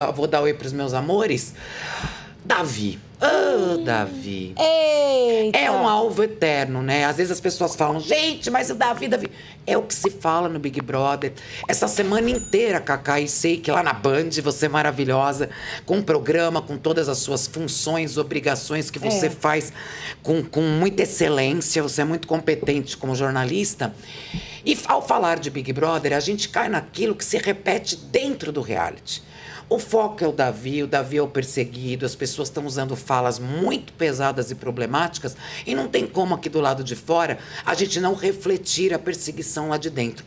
Eu vou dar oi pros meus amores. Davi. Oh, Davi. Eita. É um alvo eterno, né? Às vezes as pessoas falam, gente, mas o Davi, Davi. É o que se fala no Big Brother. Essa semana inteira, Cacá, e sei que lá na Band você é maravilhosa, com um programa, com todas as suas funções, obrigações que você É. faz com, com muita excelência, você é muito competente como jornalista. E ao falar de Big Brother, a gente cai naquilo que se repete dentro do reality. O foco é o Davi, o Davi é o perseguido, as pessoas estão usando falas muito pesadas e problemáticas e não tem como aqui do lado de fora a gente não refletir a perseguição lá de dentro.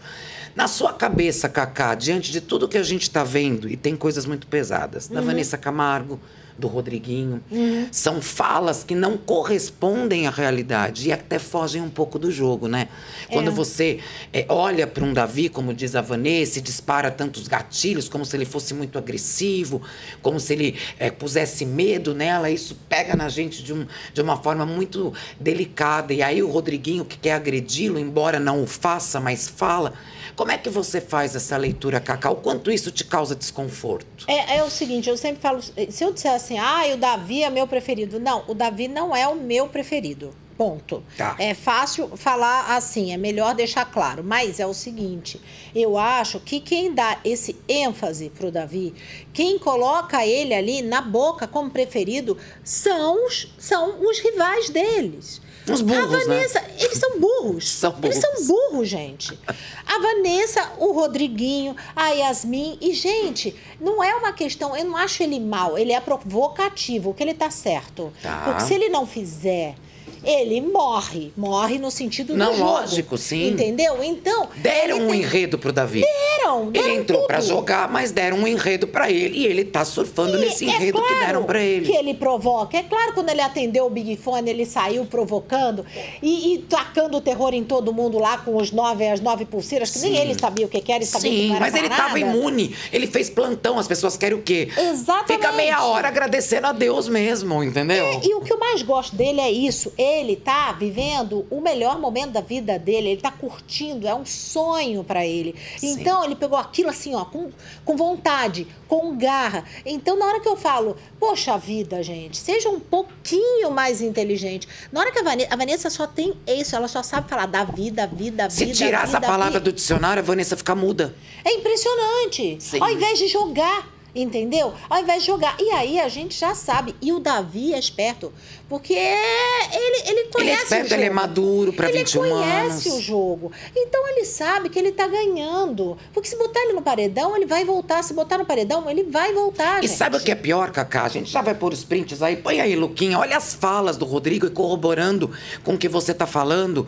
Na sua cabeça, Cacá, diante de tudo que a gente está vendo, e tem coisas muito pesadas, da Vanessa Camargo, do Rodriguinho, são falas que não correspondem à realidade e até fogem um pouco do jogo, né? Quando você é, olha para um Davi, como diz a Vanessa, e dispara tantos gatilhos, como se ele fosse muito agressivo, como se ele é, pusesse medo nela, isso pega na gente de, um, de uma forma muito delicada. E aí o Rodriguinho, que quer agredi-lo, embora não o faça, mas fala. Como é que você faz essa leitura, Cacá? O quanto isso te causa desconforto? É, é o seguinte, eu sempre falo, se eu disser assim, ah, o Davi é meu preferido. Não, o Davi não é o meu preferido. Ponto. Tá. É fácil falar assim, é melhor deixar claro. Mas é o seguinte, eu acho que quem dá esse ênfase pro Davi, quem coloca ele ali na boca como preferido, são os, são os rivais deles. Os burros, A né? Vanessa, eles são burros. São Eles burros. são burros, gente. A Vanessa, o Rodriguinho, a Yasmin. E, gente, não é uma questão. Eu não acho ele mal, ele é provocativo, que ele tá certo. Tá. Porque se ele não fizer. Ele morre. Morre no sentido Não, do jogo. lógico, sim. Entendeu? Então. Deram um enredo pro Davi. Deram, Ele deram entrou tudo. pra jogar, mas deram um enredo pra ele e ele tá surfando nesse E é enredo que claro deram pra ele. Que ele provoca. É claro, quando ele atendeu o Big Fone, ele saiu provocando e, e tacando o terror em todo mundo lá com os nove, as nove pulseiras, que nem Sim. ele sabia o que que era e sabia que Sim, não era mas ele tava imune. Ele fez plantão, as pessoas querem o quê? Exatamente. Fica meia hora agradecendo a Deus mesmo, entendeu? É, e o que eu mais gosto dele é isso. Ele tá vivendo o melhor momento da vida dele. Ele tá curtindo. É um sonho pra ele. Sim. Então, ele pegou aquilo assim, ó, com, com vontade, com garra. Então, na hora que eu falo, poxa vida, gente, seja um pouquinho mais inteligente. Na hora que a Vanessa, a Vanessa só tem isso, ela só sabe falar da vida, vida, Se vida. tirar essa vida, palavra vida. do dicionário, a Vanessa fica muda. É impressionante. Sim. Ao invés de jogar, entendeu? Ao invés de jogar. E aí a gente já sabe. E o Davi é esperto. Porque ele, ele conhece Ele é o esperto, jogo. ele é maduro pra ele 21 conhece anos. o jogo. Então ele sabe que ele tá ganhando. Porque se botar ele no paredão, ele vai voltar. Se botar no paredão, ele vai voltar, E gente. sabe o que é pior, Cacá? A gente já vai pôr os prints aí. Põe aí, Luquinha. Olha as falas do Rodrigo e corroborando com o que você tá falando.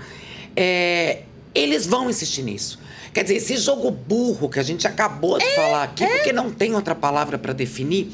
É, eles vão insistir nisso. Quer dizer, esse jogo burro que a gente acabou É, de falar aqui, porque não tem outra palavra pra definir.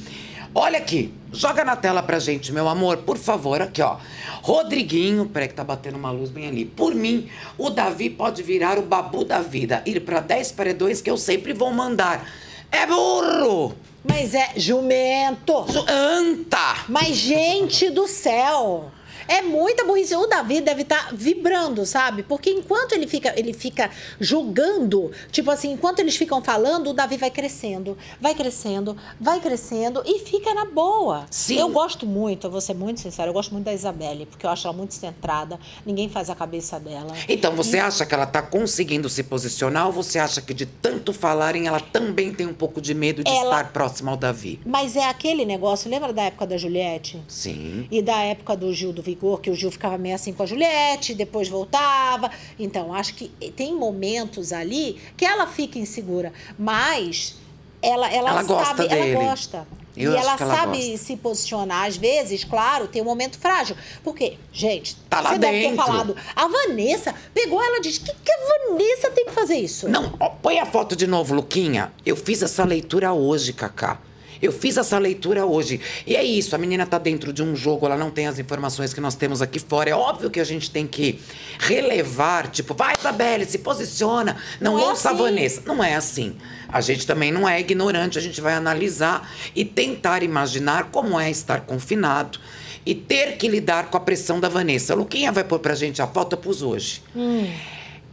Olha aqui, joga na tela pra gente, meu amor, por favor, aqui, ó. Rodriguinho, peraí que tá batendo uma luz bem ali. Por mim, o Davi pode virar o babu da vida, ir pra 10 paredões que eu sempre vou mandar. É burro! Mas é jumento. Ju- Anta! Mas, gente do céu! É muita burrice. O Davi deve estar vibrando, sabe? Porque enquanto ele fica, ele fica julgando, tipo assim, enquanto eles ficam falando, o Davi vai crescendo, vai crescendo, vai crescendo e fica na boa. Sim. Eu gosto muito, eu vou ser muito sincera, eu gosto muito da Isabelle, porque eu acho ela muito centrada, ninguém faz a cabeça dela. Então, você acha que ela tá conseguindo se posicionar ou você acha que de tanto falarem ela também tem um pouco de medo de Ela- estar próxima ao Davi? Mas é aquele negócio, lembra da época da Juliette? Sim. E da época do Gil do Que o Gil ficava meio assim com a Juliette, depois voltava. Então, acho que tem momentos ali que ela fica insegura. Mas ela, ela, Ela gosta sabe, dele. ela gosta. Eu e ela ela sabe gosta. se posicionar. Às vezes, claro, tem um momento frágil. Porque, gente, Tá você deve ter dentro. falado. A Vanessa pegou ela e disse: que, que a Vanessa tem que fazer isso? Não, põe a foto de novo, Luquinha. Eu fiz essa leitura hoje, Cacá. Eu fiz essa leitura hoje. E é isso, a menina tá dentro de um jogo, ela não tem as informações que nós temos aqui fora. É óbvio que a gente tem que relevar, tipo, vai, Isabelle, se posiciona. Não, Não é ouça a assim. Vanessa. Não é assim. A gente também não é ignorante, a gente vai analisar e tentar imaginar como é estar confinado e ter que lidar com a pressão da Vanessa. Luquinha vai pôr pra gente a foto, eu pus hoje. Hum.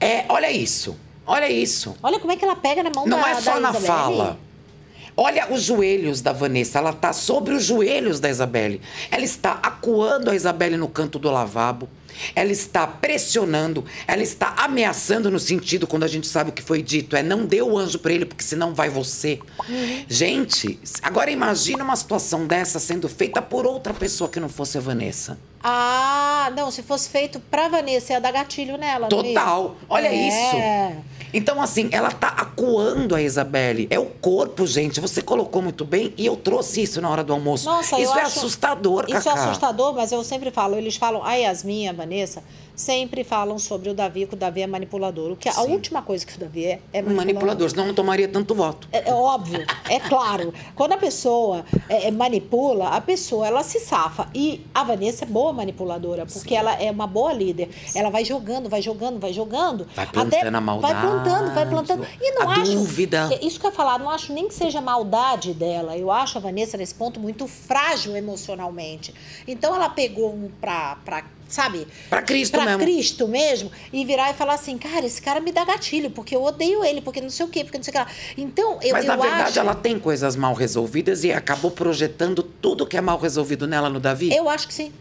É, olha isso. Olha isso. Olha como é que ela pega na mão Não da é só na Isabelle. fala. Olha os joelhos da Vanessa. Ela tá sobre os joelhos da Isabelle. Ela está acuando a Isabelle no canto do lavabo. Ela está pressionando, ela está ameaçando no sentido, quando a gente sabe o que foi dito, é não dê o anjo para ele, porque senão vai você. Uhum. Gente, agora imagina uma situação dessa sendo feita por outra pessoa que não fosse a Vanessa. Ah, não, se fosse feito pra Vanessa, ia dar gatilho nela. Total. Olha é. isso. Então, assim, ela tá acuando a Isabelle. É o corpo, gente. Você colocou muito bem e eu trouxe isso na hora do almoço. Nossa, isso é acho... assustador, Cacá. Isso é assustador, mas eu sempre falo, eles falam, a Yasmin, a Vanessa, sempre falam sobre o Davi, que o Davi é manipulador. O que a última coisa que o Davi é, é manipulador. Manipulador, senão não tomaria tanto voto. É, é óbvio, é claro. Quando a pessoa é, é, manipula, a pessoa ela se safa. E a Vanessa é boa manipuladora, porque Sim. ela é uma boa líder. Ela vai jogando, vai jogando, vai jogando. Vai plantando até, a maldade. Vai plantando, vai plantando. E não a acho. Dúvida. É, isso que eu ia falar, não acho nem que seja maldade dela. Eu acho a Vanessa, nesse ponto, muito frágil emocionalmente. Então ela pegou um pra, pra sabe? Para Cristo pra mesmo. Cristo mesmo. E virar e falar assim, cara, esse cara me dá gatilho, porque eu odeio ele, porque não sei o quê, porque não sei o que lá. Então, eu Mas, eu na verdade, acho... ela tem coisas mal resolvidas e acabou projetando tudo que é mal resolvido nela no Davi? Eu acho que sim.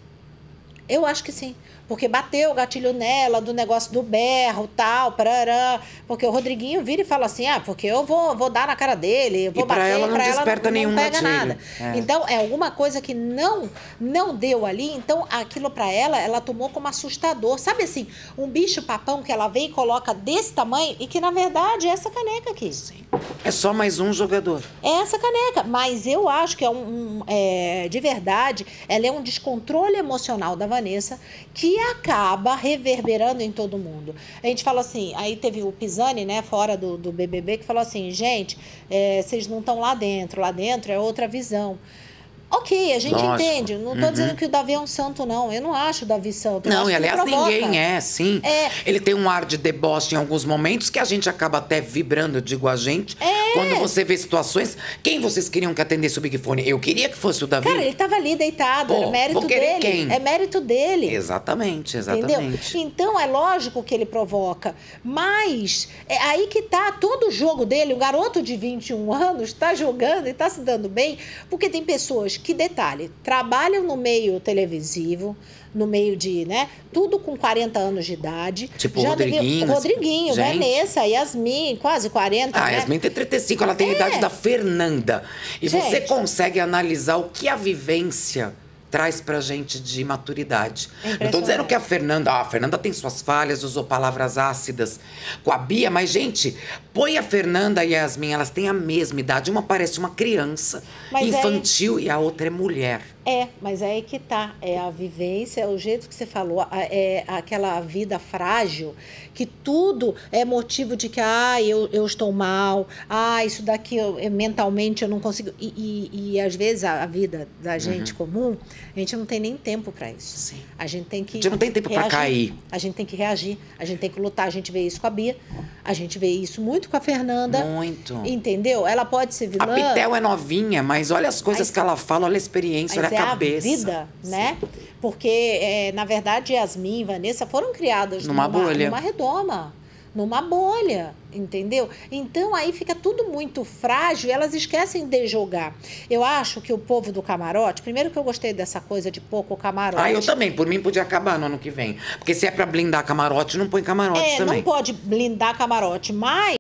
Eu acho que sim porque bateu o gatilho nela do negócio do berro, tal, parará. Porque o Rodriguinho vira e fala assim: ah, porque eu vou, vou dar na cara dele, eu vou e pra bater, ela não pra desperta ela não, nenhum não pega gatilho. nada. É. Então, é alguma coisa que não não deu ali, então aquilo para ela, ela tomou como assustador. Sabe assim, um bicho papão que ela vem e coloca desse tamanho e que na verdade é essa caneca aqui. Sim. É só mais um jogador. É essa caneca, mas eu acho que é um, um é, de verdade, ela é um descontrole emocional da Vanessa que acaba reverberando em todo mundo. A gente fala assim, aí teve o Pisani, né, fora do, do BBB, que falou assim, gente, é, vocês não estão lá dentro, lá dentro é outra visão. Ok, a gente Lógico. entende. Não estou uhum. dizendo que o Davi é um santo, não. Eu não acho o Davi santo. não, e aliás, ninguém é, sim. É. Ele tem um ar de deboche em alguns momentos que a gente acaba até vibrando, digo a gente. É. Quando você vê situações. Quem vocês queriam que atendesse o Big Fone? Eu queria que fosse o Davi. Cara, ele estava ali deitado. Pô, era mérito dele. Quem? É mérito dele. Exatamente, exatamente. Entendeu? Então é lógico que ele provoca. Mas é aí que tá todo o jogo dele. O garoto de 21 anos está jogando e está se dando bem, porque tem pessoas que, detalhe, trabalham no meio televisivo, no meio de, né? Tudo com 40 anos de idade. Tipo já Rodriguinho. Deve... Rodriguinho, gente. Vanessa, Yasmin, quase 40. Ah, né? Yasmin tem 35, ela tem é. a idade da Fernanda. E gente. você consegue analisar o que a vivência traz pra gente de maturidade. Não tô dizendo que a Fernanda, ah, a Fernanda tem suas falhas, usou palavras ácidas com a Bia, mas, gente, põe a Fernanda e a Yasmin, elas têm a mesma idade. Uma parece uma criança mas é infantil é... e a outra é mulher. É, mas é aí que tá. É a vivência, é o jeito que você falou, é aquela vida frágil, que tudo é motivo de que, ah, eu, eu estou mal, ah, isso daqui eu, mentalmente eu não consigo. E, e, e às vezes a, a, vida da gente uhum. comum, a gente não tem nem tempo para isso. Sim. A gente tem que. A gente não tem tempo para cair. A gente tem que reagir, a gente tem que lutar. A gente vê isso com a Bia, a gente vê isso muito com a Fernanda. Muito. Entendeu? Ela pode ser vilã. A Pitel é novinha, mas olha as coisas mas, que ela fala, olha a experiência, olha a é cabeça. A vida, né? Porque, é, na verdade, Yasmin e Vanessa foram criadas numa, numa bolha. Numa redoma numa bolha, entendeu? Então aí fica tudo muito frágil e elas esquecem de jogar. Eu acho que o povo do camarote, primeiro que eu gostei dessa coisa de pouco camarote. Ah, eu também, por mim podia acabar no ano que vem. Porque se é para blindar camarote, não põe camarote é, também. Não pode blindar camarote, mas